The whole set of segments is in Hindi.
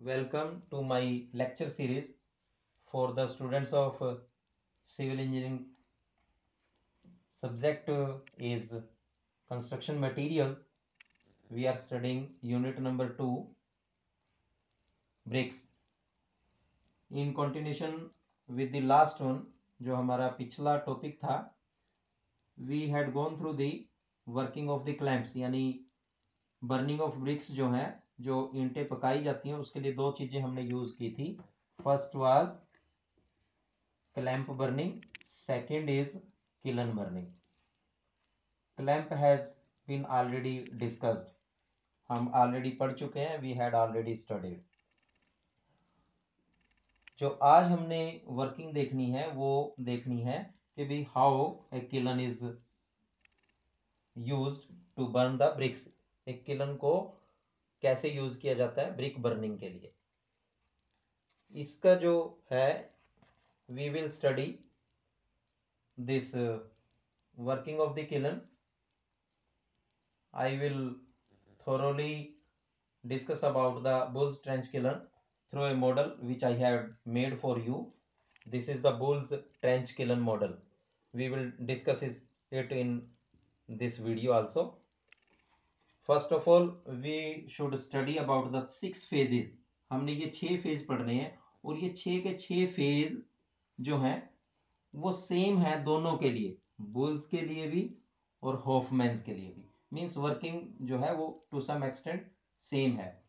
Welcome to my lecture series for the students of uh, civil engineering. Subject uh, is construction materials. We are studying unit number 2 bricks. In continuation with the last one जो हमारा पिछला टॉपिक था we had gone through the working of the clamps यानी बर्निंग ऑफ़ ब्रिक्स जो है जो ईंटें पकाई जाती हैं, उसके लिए दो चीज़ें हमने यूज़ की थी। First was clamp burning second is kiln burning clamp has been already discussed हम ऑलरेडी पढ़ चुके हैं वी हैड ऑलरेडी स्टडीड जो आज हमने वर्किंग देखनी है, वो देखनी है कि भी how a kiln is use to burn the bricks एक किलन को कैसे यूज़ किया जाता है ब्रिक बर्निंग के लिए। इसका जो है we will study this working of the kiln I will thoroughly discuss about the Bull's trench kiln through a model which I have made for you this is the Bull's trench kiln model we will discuss is it in this video also first of all we should study about the six phases हमने ये छह फ़ेज़ पढ़ने हैं और ये छह के छह फ़ेज़ जो हैं, वो सेम है दोनों के लिए। बुल्स के लिए भी और हॉफमैन्स के लिए भी। मींस वर्किंग जो है वो टू सम एक्सटेंट सेम है।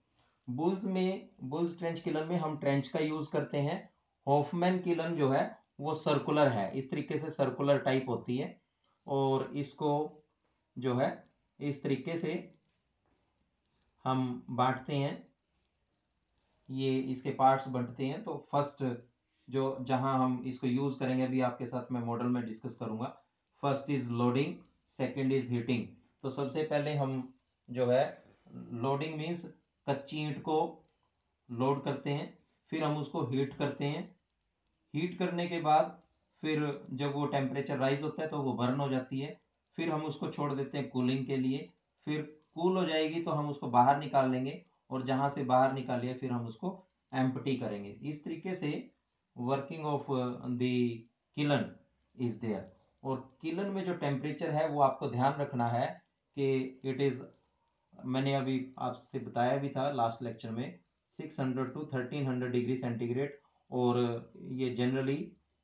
बुल्स में बुल्स ट्रेंच किलन में हम ट्रेंच का यूज़ करते हैं। हॉफमैन किलन जो है, वो सर्कुलर है। इस तरीके से सर्कुलर टाइप होती है। और इसको जो है, इस तरीके से हम बांटते हैं, ये इसके पार्ट्स बंटते हैं तो फ़र्स्ट जो जहाँ हम इसको यूज़ करेंगे, अभी आपके साथ मैं मॉडल में डिस्कस करूँगा। First is loading second is heating तो सबसे पहले हम जो है लोडिंग मीन्स कच्ची ईंट को लोड करते हैं, फिर हम उसको हीट करते हैं। हीट करने के बाद फिर जब वो टेम्परेचर राइज होता है तो वो बर्न हो जाती है। फिर हम उसको छोड़ देते हैं कूलिंग के लिए। फिर कूल हो जाएगी तो हम उसको बाहर निकाल लेंगे और जहाँ से बाहर निकालिए, फिर हम उसको एम्पटी करेंगे। इस तरीके से working of the kiln is there और किलन में जो टेम्परेचर है, वो आपको ध्यान रखना है कि इट इज़ मैंने अभी आपसे बताया भी था लास्ट लेक्चर में 600 टू 1300 डिग्री सेंटीग्रेड और ये जनरली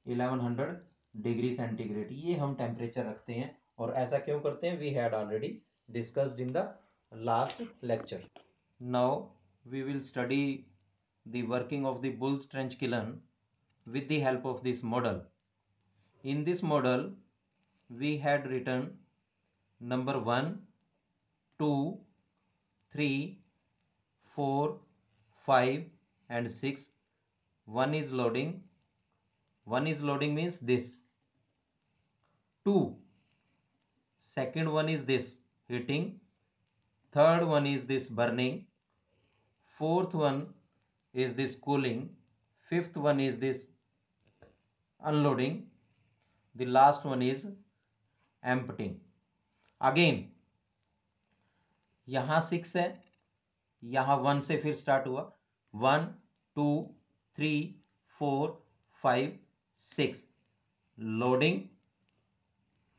1100 डिग्री सेंटीग्रेड ये हम टेम्परेचर रखते हैं। और ऐसा क्यों करते हैं? We had already discussed in the last lecture. Now we will study the working of the Bull's trench kiln with the help of this model. In this model, we had written number 1, 2, 3, 4, 5 and 6. One is loading. One is loading means this. 2. Second one is this heating third one is this burning fourth one is this cooling fifth one is this unloading the last one is emptying again यहाँ सिक्स है यहाँ वन से फिर स्टार्ट हुआ one two three four five six loading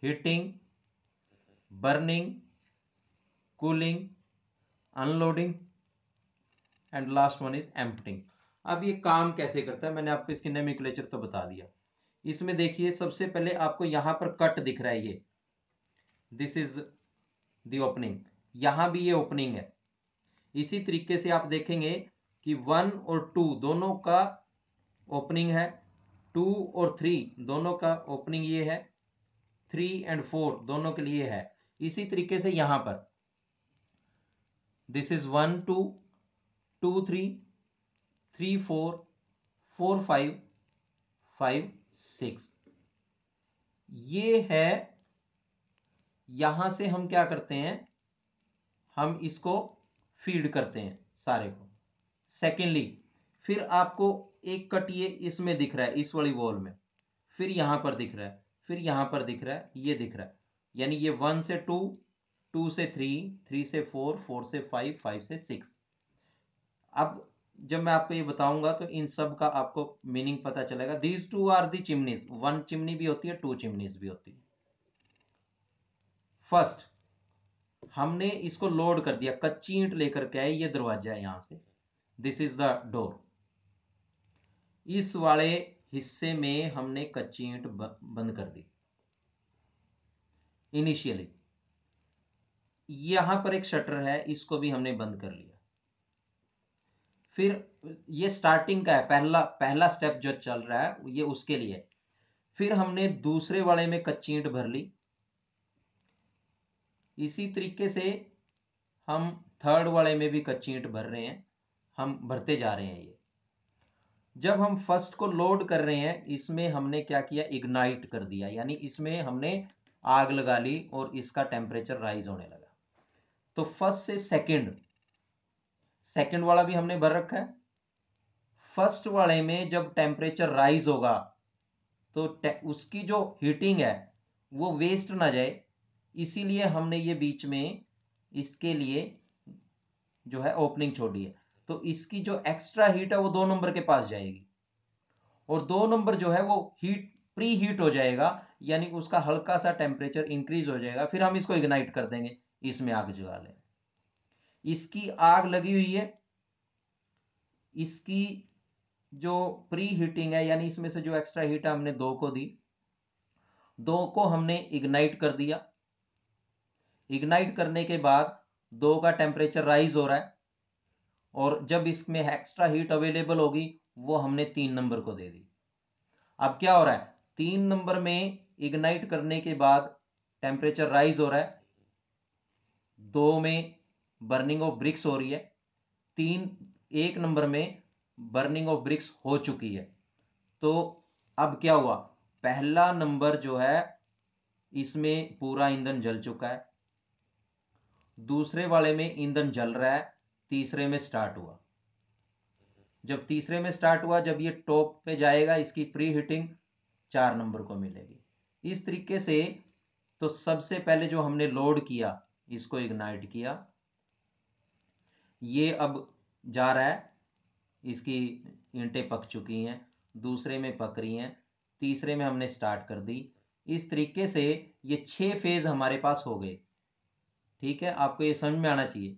heating burning cooling unloading and last one is emptying अब ये काम कैसे करता है? मैंने आपको इसकी नेमिकुलेचर तो बता दिया। इसमें देखिए, सबसे पहले आपको यहाँ पर कट दिख रहा है ये। दिस इज़ द ओपनिंग यहाँ भी ये ओपनिंग है। इसी तरीके से आप देखेंगे कि वन और टू दोनों का ओपनिंग है। टू और थ्री दोनों का ओपनिंग ये है। थ्री एंड फोर दोनों के लिए है। इसी तरीके से यहाँ पर। This is one two two three three four four five five six ये है, यहाँ से हम क्या करते हैं? हम इसको फ़ीड करते हैं सारे को। सेकेंडली फिर आपको एक कट ये इसमें दिख रहा है, इस वाली वॉल में। फिर यहाँ पर दिख रहा है, फिर यहाँ पर दिख रहा है, ये दिख रहा है। यानी ये वन से टू टू से थ्री थ्री से फोर फोर से फाइव फाइव से सिक्स। अब जब मैं आपको ये बताऊँगा तो इन सब का आपको मीनिंग पता चलेगा। These two are the chimneys one chimney भी होती है टू चिमनीज भी होती है। फ़र्स्ट हमने इसको लोड कर दिया। कच्ची ईंट लेकर के आए, ये दरवाज़ा है यहाँ से। दिस इज़ द डोर इस वाले हिस्से में हमने कच्ची ईंट बंद कर दी। इनिशियली यहाँ पर एक शटर है, इसको भी हमने बंद कर लिया। फिर ये स्टार्टिंग का है, पहला पहला स्टेप जो चल रहा है, ये उसके लिए। फिर हमने दूसरे वाले में कच्ची ईंट भर ली। इसी तरीके से हम थर्ड वाले में भी कच्ची ईंट भर रहे हैं। हम भरते जा रहे हैं ये। जब हम फ़र्स्ट को लोड कर रहे हैं, इसमें हमने क्या किया? इग्नाइट कर दिया। यानी इसमें हमने आग लगा ली और इसका टेम्परेचर राइज होने लगा। तो फ़र्स्ट से सेकंड सेकंड वाला भी हमने भर रखा है। फ़र्स्ट वाले में जब टेम्परेचर राइज होगा तो उसकी जो हीटिंग है, वो वेस्ट ना जाए। इसीलिए हमने ये बीच में इसके लिए जो है ओपनिंग छोड़ी है। तो इसकी जो एक्स्ट्रा हीट है, वो दो नंबर के पास जाएगी। और दो नंबर जो है, वो हीट प्री हीट हो जाएगा, यानी उसका हल्का सा टेम्परेचर इंक्रीज हो जाएगा, फिर हम इसको इग्नाइट कर देंगे। इसमें आग जगा लें। इसकी आग लगी हुई है। इसकी जो प्री हीटिंग है, यानी इसमें से जो एक्स्ट्रा हीट है, हमने दो को दी। दो को हमने इग्नाइट कर दिया। इग्नाइट करने के बाद दो का टेम्परेचर राइज हो रहा है और जब इसमें एक्स्ट्रा हीट अवेलेबल होगी, वो हमने तीन नंबर को दे दी। अब क्या हो रहा है? तीन नंबर में इग्नाइट करने के बाद टेम्परेचर राइज हो रहा है। दो में बर्निंग ऑफ़ ब्रिक्स हो रही है। तीन, एक नंबर में बर्निंग ऑफ़ ब्रिक्स हो चुकी है। तो अब क्या हुआ? पहला नंबर जो है, इसमें पूरा ईंधन जल चुका है। दूसरे वाले में ईंधन जल रहा है, तीसरे में स्टार्ट हुआ। जब तीसरे में स्टार्ट हुआ, जब ये टॉप पे जाएगा, इसकी प्री हीटिंग चार नंबर को मिलेगी। इस तरीके से तो सबसे पहले जो हमने लोड किया इसको इग्नाइट किया। ये अब जा रहा है। इसकी ईंटें पक चुकी हैं। दूसरे में पक रही हैं। तीसरे में हमने स्टार्ट कर दी। इस तरीके से ये छह फ़ेज़ हमारे पास हो गए। ठीक है? आपको ये समझ में आना चाहिए।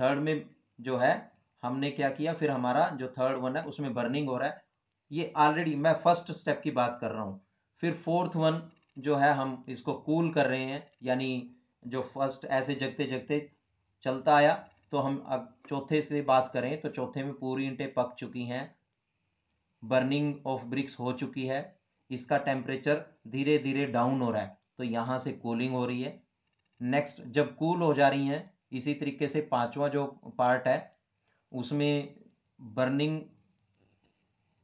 थर्ड में जो है, हमने क्या किया? फिर हमारा जो थर्ड वन है, उसमें बर्निंग हो रहा है। ये ऑलरेडी मैं फ़र्स्ट स्टेप की बात कर रहा हूँ। फिर फोर्थ वन जो है, हम इसको कूल कर रहे हैं। यानी जो फ़र्स्ट ऐसे जगते जगते चलता आया तो हम अब चौथे से बात करें तो चौथे में पूरी ईंटें पक चुकी हैं। बर्निंग ऑफ़ ब्रिक्स हो चुकी है। इसका टेम्परेचर धीरे धीरे डाउन हो रहा है तो यहाँ से कूलिंग हो रही है। नेक्स्ट, जब कूल हो जा रही हैं, इसी तरीके से पांचवा जो पार्ट है, उसमें बर्निंग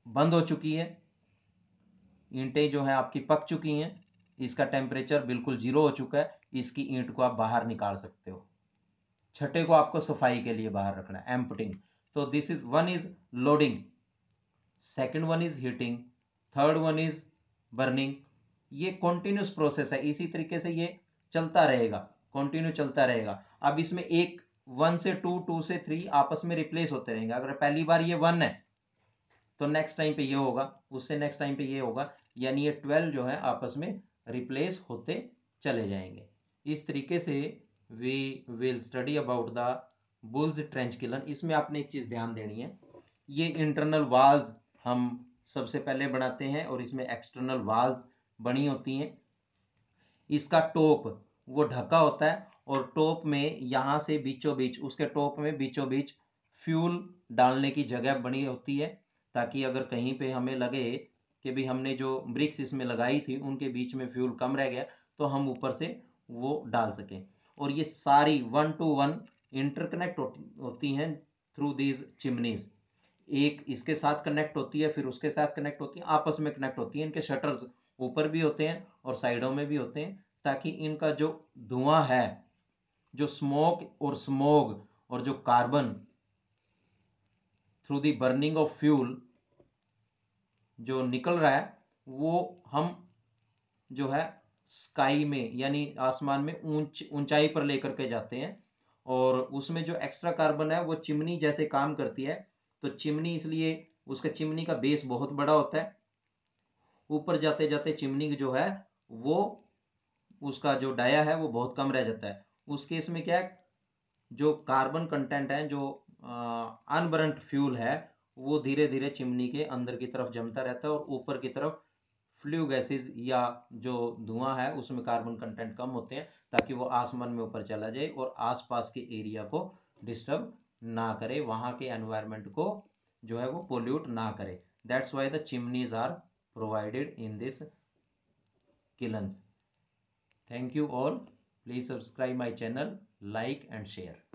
बंद हो चुकी है। ईंटें जो है, आपकी पक चुकी हैं। इसका टेम्परेचर बिल्कुल ज़ीरो हो चुका है, इसकी ईंट को आप बाहर निकाल सकते हो। छठे को आपको सफ़ाई के लिए बाहर रखना है एम्पटिंग तो this is one is loading second one is heating third one is burning ये कॉन्टिन्यूस प्रोसेस है, इसी तरीके से ये चलता रहेगा कॉन्टिन्यू चलता रहेगा। अब इसमें एक वन से टू टू से थ्री आपस में रिप्लेस होते रहेंगे। अगर पहली बार ये वन है तो नेक्स्ट टाइम पे ये होगा, उससे नेक्स्ट टाइम पे ये होगा, यानी ये ट्वेल्व जो है आपस में रिप्लेस होते चले जाएँगे। इस तरीके से we will study about the Bull's trench kiln इसमें आपने एक चीज़ ध्यान देनी है। ये इंटरनल वाल्स हम सबसे पहले बनाते हैं और इसमें एक्सटर्नल वाल्स बनी होती हैं। इसका टॉप, वो ढका होता है और टॉप में यहाँ से बीचों बीच उसके टॉप में बीचों बीच फ्यूल डालने की जगह बनी होती है ताकि अगर कहीं पे हमें लगे कि भी हमने जो ब्रिक्स इसमें लगाई थी, उनके बीच में फ्यूल कम रह गया तो हम ऊपर से वो डाल सकें। और ये सारी वन टू वन इंटरकनेक्ट होती हैं थ्रू दीज चिमनीज। एक इसके साथ कनेक्ट होती है, फिर उसके साथ कनेक्ट होती है, आपस में कनेक्ट होती है। इनके शटर्स ऊपर भी होते हैं और साइडों में भी होते हैं, ताकि इनका जो धुआँ है, जो स्मोक और स्मोग और जो carbon through the burning of fuel जो निकल रहा है, वो हम जो है स्काई में, यानी आसमान में ऊंच, ऊंचाई पर लेकर के जाते हैं और उसमें जो एक्स्ट्रा कार्बन है, वो चिमनी जैसे काम करती है। तो चिमनी इसलिए उसका चिमनी का बेस बहुत बड़ा होता है। ऊपर जाते जाते चिमनी जो है, वो उसका जो डाया है, वो बहुत कम रह जाता है। उस केस में क्या है, जो कार्बन कंटेंट है, जो अनबरंट फ्यूल है वो धीरे धीरे चिमनी के अंदर की तरफ़ जमता रहता है और ऊपर की तरफ़ फ्लू गैसेज या जो धुआँ है, उसमें कार्बन कंटेंट कम होते हैं ताकि वो आसमान में ऊपर चला जाए और आसपास के एरिया को डिस्टर्ब ना करे, वहाँ के एनवायरमेंट को जो है वो पोल्यूट ना करे। That's why the chimneys are provided in this kilns. Thank you all. Please subscribe my channel, like and share.